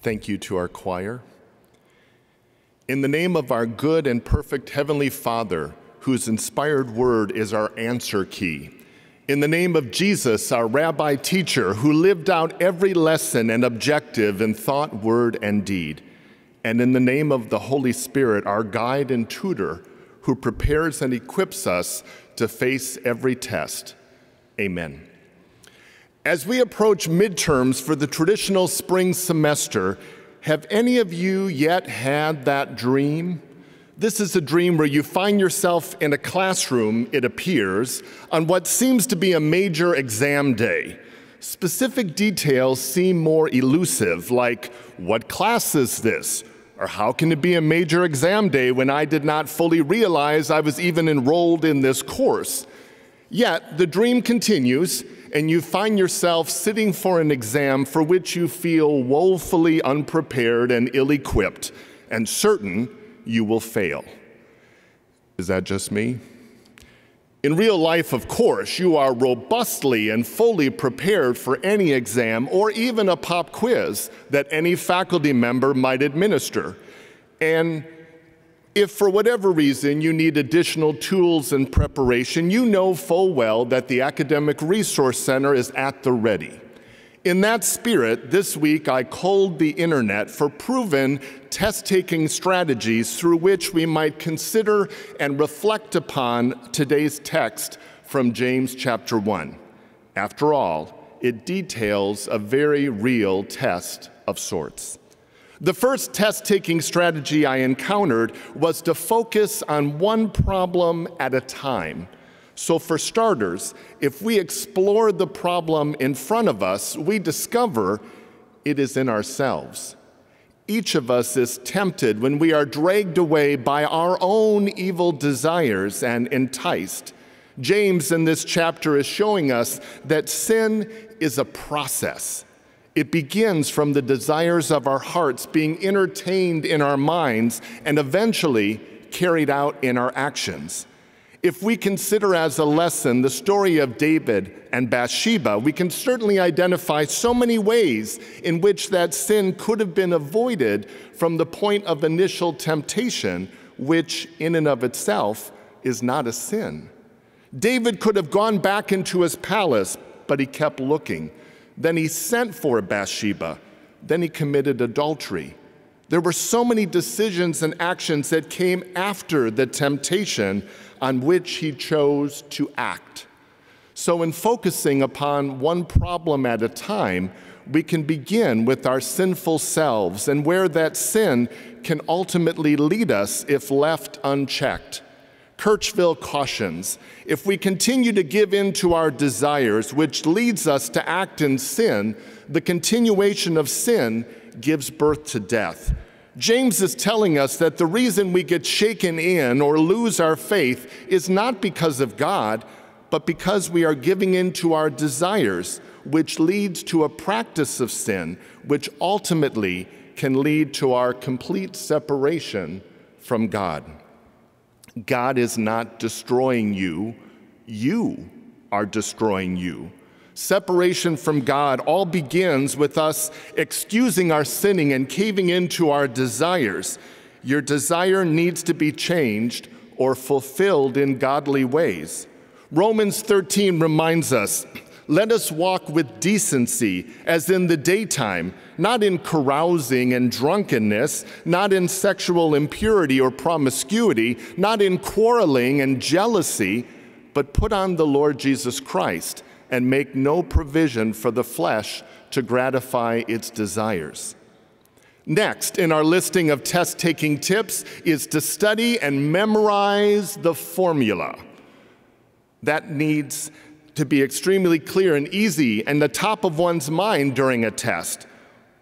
Thank you to our choir. In the name of our good and perfect Heavenly Father, whose inspired word is our answer key. In the name of Jesus, our rabbi teacher, who lived out every lesson and objective in thought, word, and deed. And in the name of the Holy Spirit, our guide and tutor, who prepares and equips us to face every test. Amen. As we approach midterms for the traditional spring semester, have any of you yet had that dream? This is a dream where you find yourself in a classroom, it appears, on what seems to be a major exam day. Specific details seem more elusive, like what class is this? Or how can it be a major exam day when I did not fully realize I was even enrolled in this course? Yet the dream continues and you find yourself sitting for an exam for which you feel woefully unprepared and ill equipped and certain you will fail. Is that just me? In real life, of course, you are robustly and fully prepared for any exam or even a pop quiz that any faculty member might administer. And if for whatever reason you need additional tools and preparation, you know full well that the Academic Resource Center is at the ready. In that spirit, this week I culled the internet for proven test taking strategies through which we might consider and reflect upon today's text from James chapter 1. After all, it details a very real test of sorts. The first test taking strategy I encountered was to focus on one problem at a time. So, for starters, if we explore the problem in front of us, we discover it is in ourselves. Each of us is tempted when we are dragged away by our own evil desires and enticed. James in this chapter is showing us that sin is a process. It begins from the desires of our hearts being entertained in our minds and eventually carried out in our actions. If we consider as a lesson the story of David and Bathsheba, we can certainly identify so many ways in which that sin could have been avoided from the point of initial temptation, which in and of itself is not a sin. David could have gone back into his palace, but he kept looking. Then he sent for Bathsheba. Then he committed adultery. There were so many decisions and actions that came after the temptation on which he chose to act. So, in focusing upon one problem at a time, we can begin with our sinful selves and where that sin can ultimately lead us if left unchecked. Kirchville cautions if we continue to give in to our desires, which leads us to act in sin, the continuation of sin gives birth to death. James is telling us that the reason we get shaken in or lose our faith is not because of God, but because we are giving in to our desires, which leads to a practice of sin, which ultimately can lead to our complete separation from God. God is not destroying you, you are destroying you. Separation from God all begins with us excusing our sinning and caving into our desires. Your desire needs to be changed or fulfilled in godly ways. Romans 13 reminds us let us walk with decency as in the daytime, not in carousing and drunkenness, not in sexual impurity or promiscuity, not in quarreling and jealousy, but put on the Lord Jesus Christ and make no provision for the flesh to gratify its desires. Next, in our listing of test taking tips, is to study and memorize the formula. That needs to be extremely clear and easy and the top of one's mind during a test.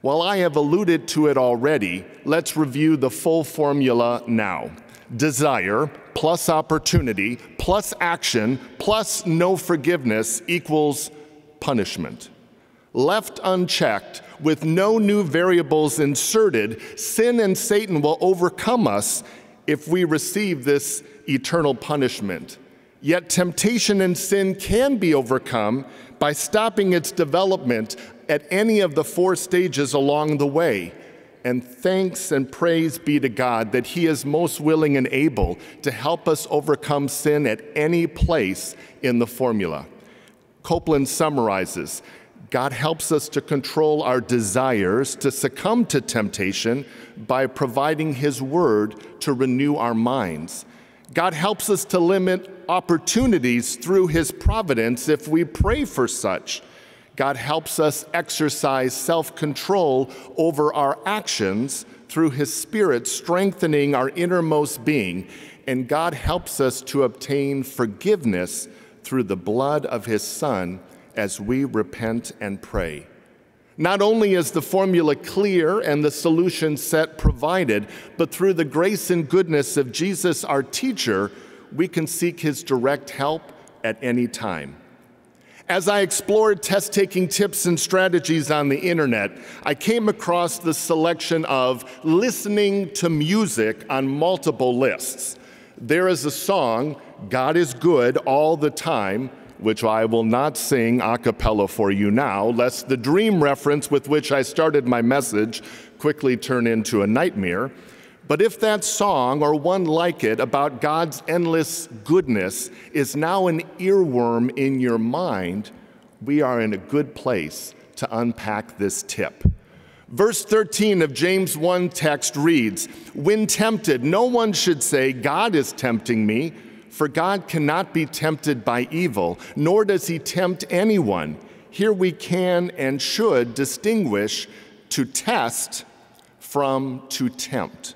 While I have alluded to it already, let's review the full formula now. Desire plus opportunity plus action plus no forgiveness equals punishment. Left unchecked, with no new variables inserted, sin and Satan will overcome us if we receive this eternal punishment. Yet temptation and sin can be overcome by stopping its development at any of the four stages along the way And thanks and praise be to God that He is most willing and able to help us overcome sin at any place in the formula. Copeland summarizes God helps us to control our desires to succumb to temptation by providing His Word to renew our minds. God helps us to limit opportunities through His providence if we pray for such. God helps us exercise self control over our actions through His Spirit, strengthening our innermost being. And God helps us to obtain forgiveness through the blood of His Son as we repent and pray. Not only is the formula clear and the solution set provided, but through the grace and goodness of Jesus, our teacher, we can seek his direct help at any time. As I explored test taking tips and strategies on the internet, I came across the selection of listening to music on multiple lists. There is a song, God is Good All the Time, which I will not sing a cappella for you now, lest the dream reference with which I started my message quickly turn into a nightmare. But if that song or one like it about God's endless goodness is now an earworm in your mind, we are in a good place to unpack this tip. Verse 13 of James 1 text reads When tempted, no one should say, God is tempting me for God cannot be tempted by evil, nor does he tempt anyone. Here we can and should distinguish to test from to tempt.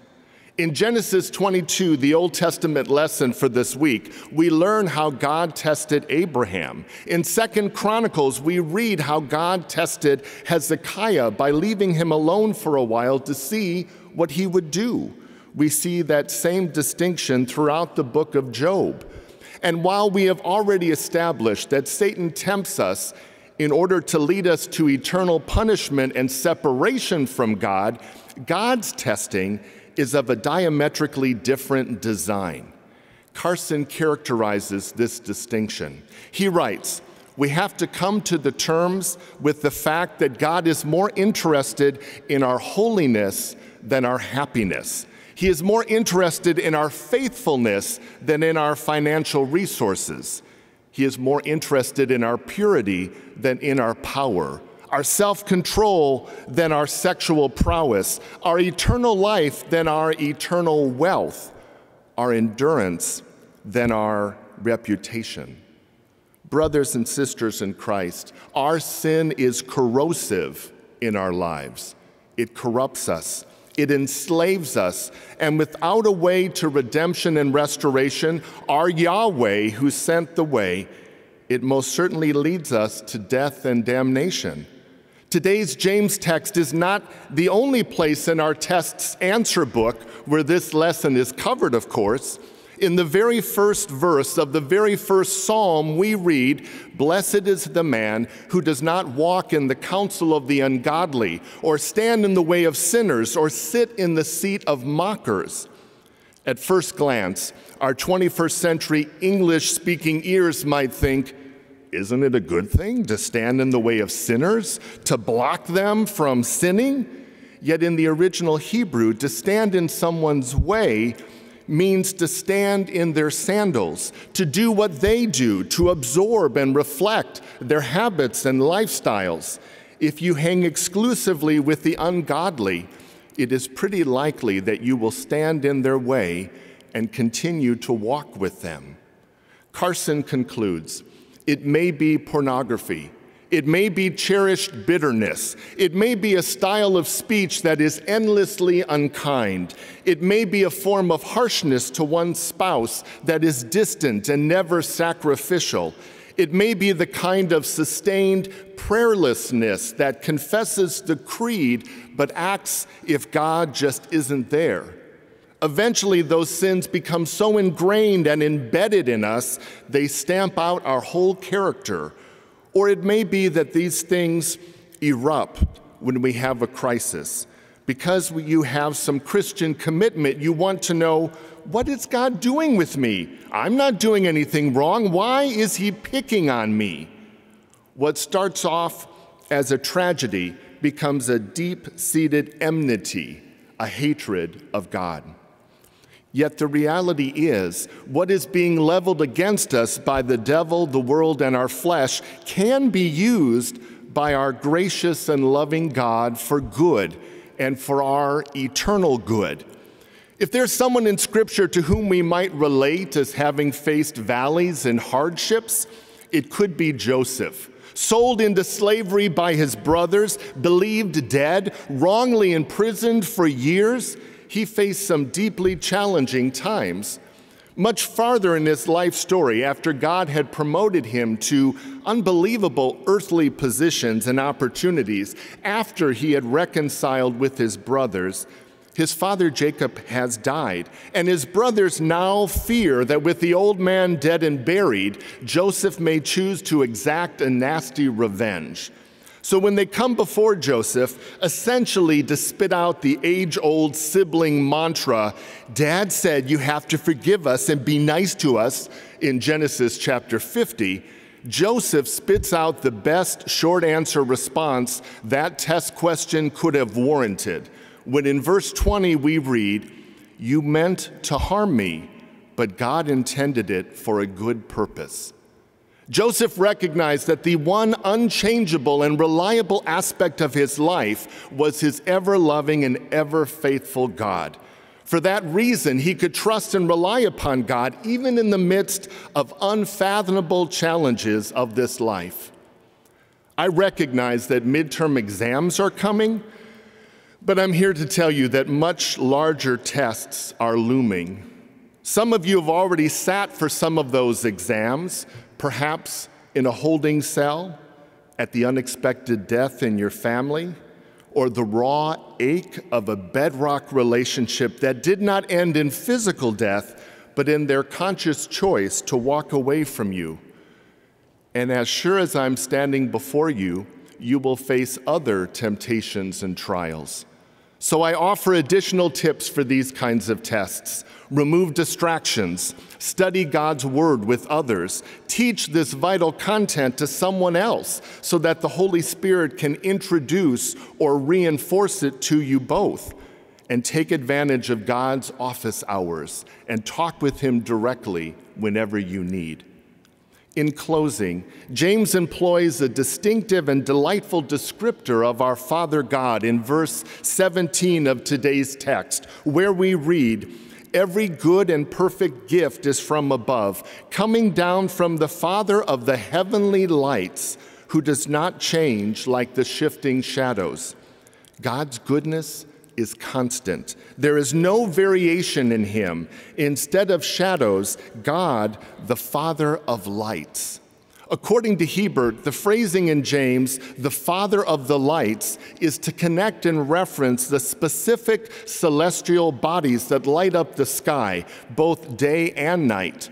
In Genesis 22, the Old Testament lesson for this week, we learn how God tested Abraham. In Second Chronicles, we read how God tested Hezekiah by leaving him alone for a while to see what he would do we see that same distinction throughout the book of Job. And while we have already established that Satan tempts us in order to lead us to eternal punishment and separation from God, God's testing is of a diametrically different design. Carson characterizes this distinction. He writes, we have to come to the terms with the fact that God is more interested in our holiness than our happiness. He is more interested in our faithfulness than in our financial resources. He is more interested in our purity than in our power, our self control than our sexual prowess, our eternal life than our eternal wealth, our endurance than our reputation. Brothers and sisters in Christ, our sin is corrosive in our lives. It corrupts us, it enslaves us. And without a way to redemption and restoration, our Yahweh, who sent the way, it most certainly leads us to death and damnation. Today's James text is not the only place in our test's answer book where this lesson is covered, of course. In the very first verse of the very first psalm, we read, Blessed is the man who does not walk in the counsel of the ungodly, or stand in the way of sinners, or sit in the seat of mockers. At first glance, our 21st century English speaking ears might think, Isn't it a good thing to stand in the way of sinners, to block them from sinning? Yet in the original Hebrew, to stand in someone's way means to stand in their sandals, to do what they do, to absorb and reflect their habits and lifestyles. If you hang exclusively with the ungodly, it is pretty likely that you will stand in their way and continue to walk with them. Carson concludes it may be pornography, it may be cherished bitterness. It may be a style of speech that is endlessly unkind. It may be a form of harshness to one's spouse that is distant and never sacrificial. It may be the kind of sustained prayerlessness that confesses the creed but acts if God just isn't there. Eventually, those sins become so ingrained and embedded in us, they stamp out our whole character or it may be that these things erupt when we have a crisis. Because you have some Christian commitment, you want to know what is God doing with me? I'm not doing anything wrong. Why is He picking on me? What starts off as a tragedy becomes a deep seated enmity, a hatred of God. Yet the reality is, what is being leveled against us by the devil, the world, and our flesh can be used by our gracious and loving God for good and for our eternal good. If there's someone in Scripture to whom we might relate as having faced valleys and hardships, it could be Joseph. Sold into slavery by his brothers, believed dead, wrongly imprisoned for years, he faced some deeply challenging times. Much farther in his life story, after God had promoted him to unbelievable earthly positions and opportunities, after he had reconciled with his brothers, his father Jacob has died, and his brothers now fear that with the old man dead and buried, Joseph may choose to exact a nasty revenge. So when they come before Joseph, essentially to spit out the age old sibling mantra, Dad said, You have to forgive us and be nice to us in Genesis chapter 50. Joseph spits out the best short answer response that test question could have warranted when in verse 20 we read, You meant to harm me, but God intended it for a good purpose. Joseph recognized that the one unchangeable and reliable aspect of his life was his ever loving and ever faithful God. For that reason, he could trust and rely upon God even in the midst of unfathomable challenges of this life. I recognize that midterm exams are coming, but I'm here to tell you that much larger tests are looming. Some of you have already sat for some of those exams, perhaps in a holding cell, at the unexpected death in your family, or the raw ache of a bedrock relationship that did not end in physical death, but in their conscious choice to walk away from you. And as sure as I'm standing before you, you will face other temptations and trials. So I offer additional tips for these kinds of tests. Remove distractions, study God's Word with others, teach this vital content to someone else so that the Holy Spirit can introduce or reinforce it to you both. And take advantage of God's office hours and talk with Him directly whenever you need. In closing, James employs a distinctive and delightful descriptor of our Father God in verse 17 of today's text, where we read, Every good and perfect gift is from above, coming down from the Father of the heavenly lights, who does not change like the shifting shadows. God's goodness is constant. There is no variation in him. Instead of shadows, God, the Father of lights. According to Hiebert, the phrasing in James, the Father of the lights, is to connect and reference the specific celestial bodies that light up the sky, both day and night.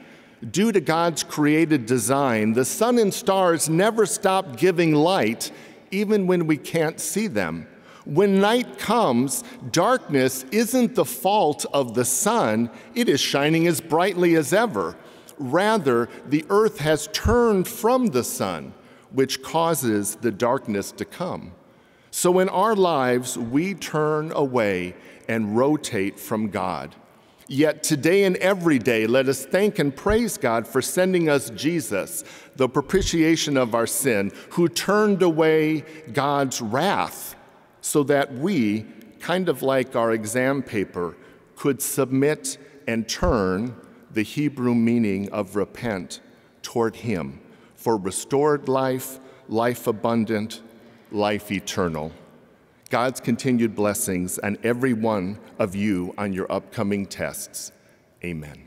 Due to God's created design, the sun and stars never stop giving light, even when we can't see them. When night comes, darkness isn't the fault of the sun, it is shining as brightly as ever. Rather, the earth has turned from the sun, which causes the darkness to come. So in our lives, we turn away and rotate from God. Yet today and every day, let us thank and praise God for sending us Jesus, the propitiation of our sin, who turned away God's wrath so that we, kind of like our exam paper, could submit and turn the Hebrew meaning of repent toward Him for restored life, life abundant, life eternal. God's continued blessings on every one of you on your upcoming tests. Amen.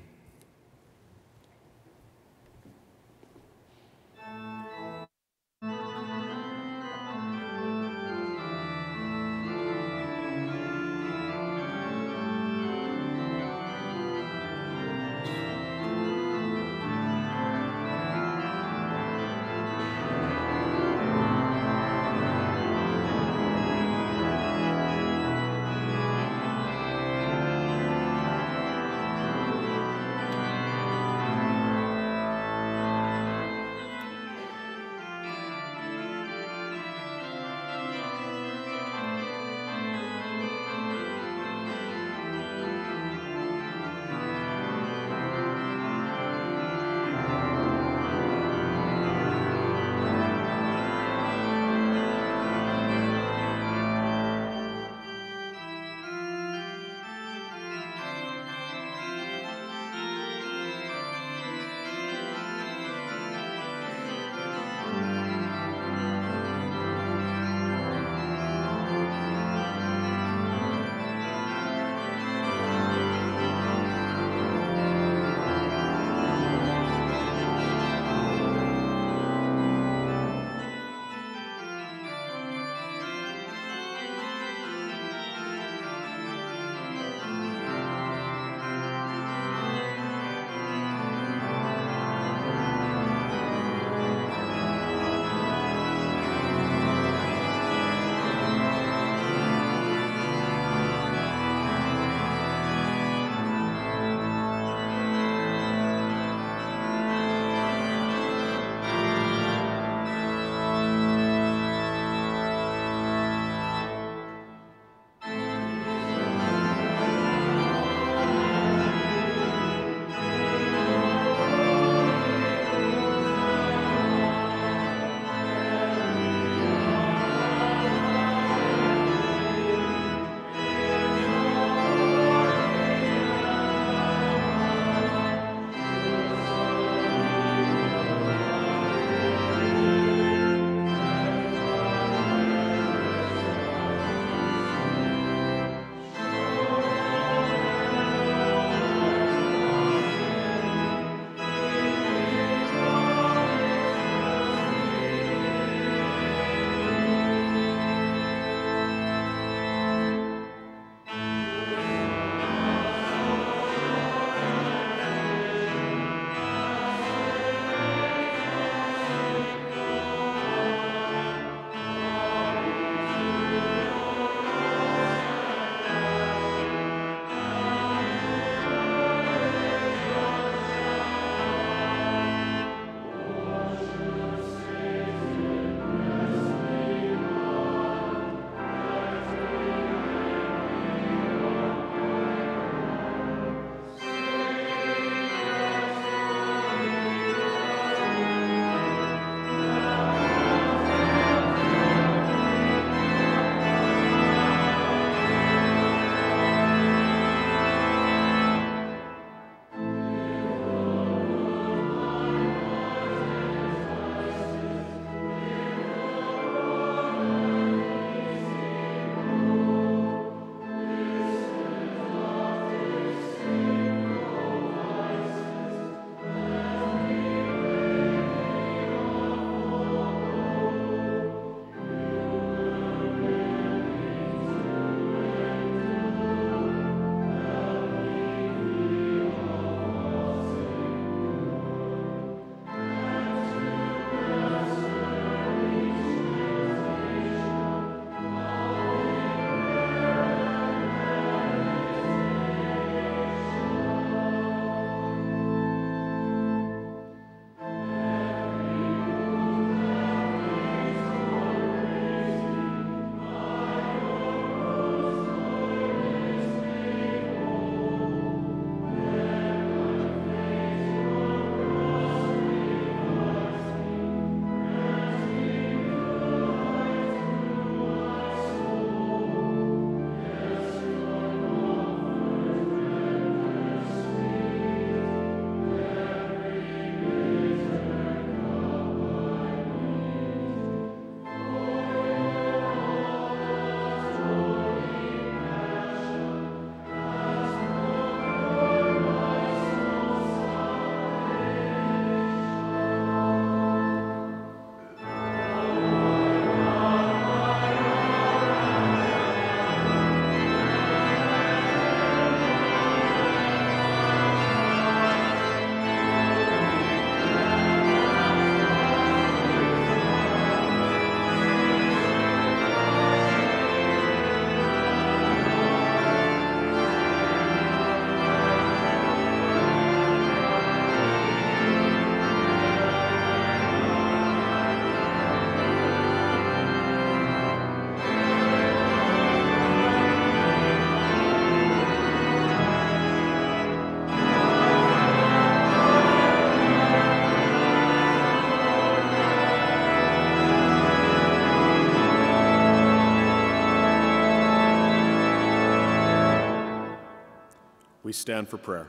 Please stand for prayer.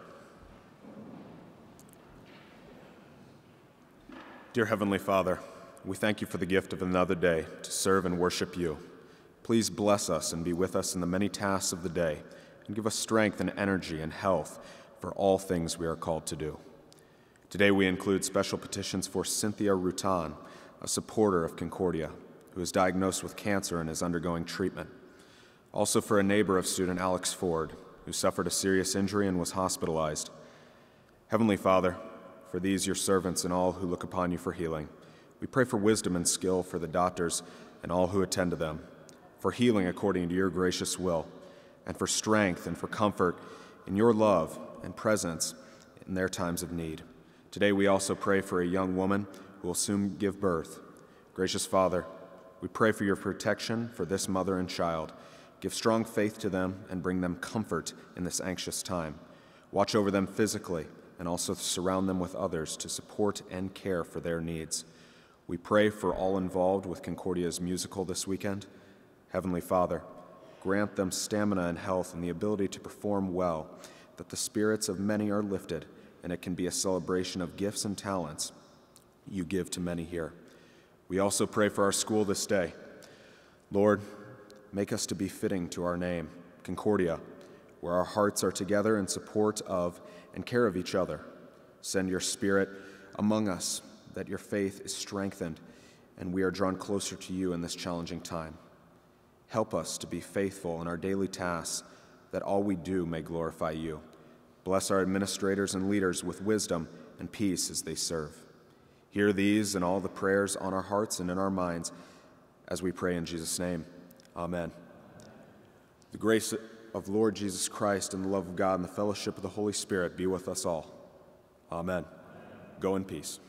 Dear Heavenly Father, we thank you for the gift of another day to serve and worship you. Please bless us and be with us in the many tasks of the day, and give us strength and energy and health for all things we are called to do. Today we include special petitions for Cynthia Rutan, a supporter of Concordia, who is diagnosed with cancer and is undergoing treatment. Also for a neighbor of student Alex Ford, who suffered a serious injury and was hospitalized. Heavenly Father, for these your servants and all who look upon you for healing, we pray for wisdom and skill for the doctors and all who attend to them, for healing according to your gracious will, and for strength and for comfort in your love and presence in their times of need. Today we also pray for a young woman who will soon give birth. Gracious Father, we pray for your protection for this mother and child. Give strong faith to them and bring them comfort in this anxious time. Watch over them physically and also surround them with others to support and care for their needs. We pray for all involved with Concordia's musical this weekend. Heavenly Father, grant them stamina and health and the ability to perform well, that the spirits of many are lifted, and it can be a celebration of gifts and talents you give to many here. We also pray for our school this day. Lord, make us to be fitting to our name, Concordia, where our hearts are together in support of and care of each other. Send your Spirit among us, that your faith is strengthened and we are drawn closer to you in this challenging time. Help us to be faithful in our daily tasks, that all we do may glorify you. Bless our administrators and leaders with wisdom and peace as they serve. Hear these and all the prayers on our hearts and in our minds as we pray in Jesus' name. Amen. The grace of Lord Jesus Christ and the love of God and the fellowship of the Holy Spirit be with us all. Amen. Go in peace.